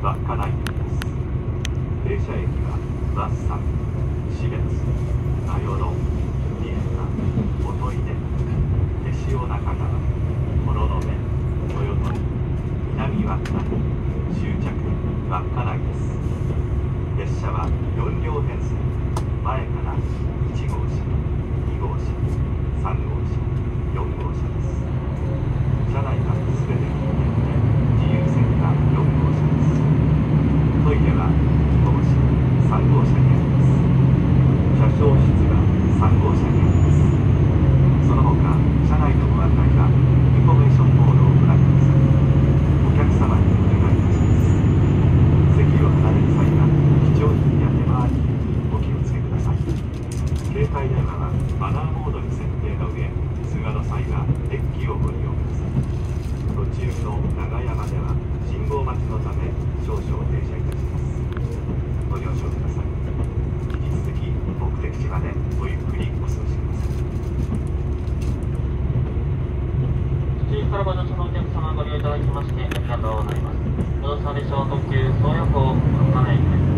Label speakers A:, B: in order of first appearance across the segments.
A: 稚内駅です停車駅はバスサン標津名寄三重田音出手塩中川幌延豊臣南稚内終着稚内です列車は4両編成。前から1号車2号車3号車4号車です車内は全て禁煙で自由席が4号車ですトイレは2号車3号車にあります車掌室が3号車にあります。その他車内のご案内はインフォメーションボードをご覧くださいお客様にお願いいたします。席を離れる際は貴重品や手回りにお気をつけください。携帯電話はマナーモードに設定の上通話の際はデッキをご利用ください。途中の長山では信号待ちのため少々停車いたしますご了承ください引き続き目的地までごゆっくりお過ごしください
B: 7時からご乗車のお客様ご利用いただきましてありがとうございます。ご乗車列車特急宗谷港稚内駅です。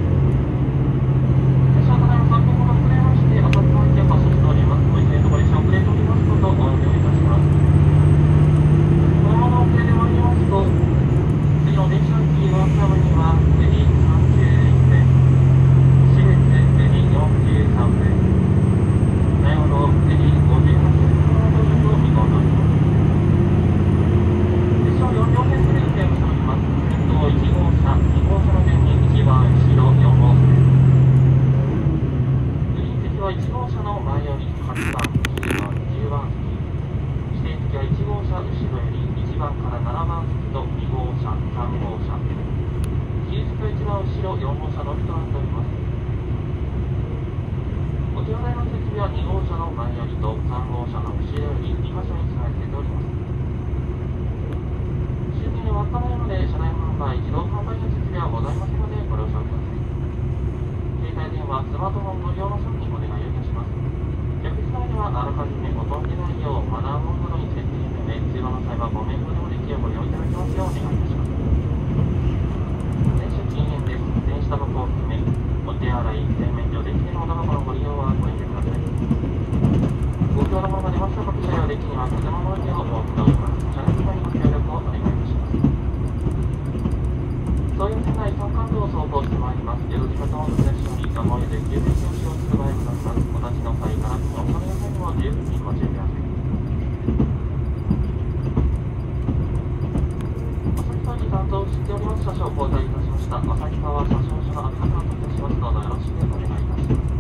B: 列車はただいま3分ほど遅れまして、浅草駅を発車しております。ご一緒にとこ列車遅れておりますことをご了承いたします。このまま遅れで参りますと、次の電車駅ワンサムには、フェリー31名、私立フェリー43名、名誉のフェリー58名の到着を見込んでおります。列車は4両編成で運転をしております。先頭1号車、2号車の順に1番後ろ4号車です。グリーン席は1号車の前より8番、9番、10番席。指定席は1号車後ろより1番から7番席と2号車、3号車。自由席は一番後ろ4号車のみとなっております。お手洗いの設備は2号車の前よりと3号車の後ろより2箇所に備え付けております。周辺に稚内まで車内販売、自動販売の設備はございませんのでご了承ください。携帯電話、スマートフォン無料の処理にお願いします。客室内ではあらかじめお飛んでないようマナーモードに設定の上、通話の際はご面倒でもできをご利用いただきますようお願いいたします。電車禁煙です。電子タバコを含め、お手洗い、洗面所、電気のおタバコのご利用はご遠慮ください。ご協の者が出ました各車両デッキには車の運転を設けております。車内にご協力をお願いいたします。そういう線内三関東を走行してまい車に思いで急停止をしようとする場合ください。お立ちの際から、お納めの際にも十分にご注意ください。旭川に担当しております車掌交代いた。しました。旭川車掌所の赤川といたします。どうぞよろしくお願いいた。します。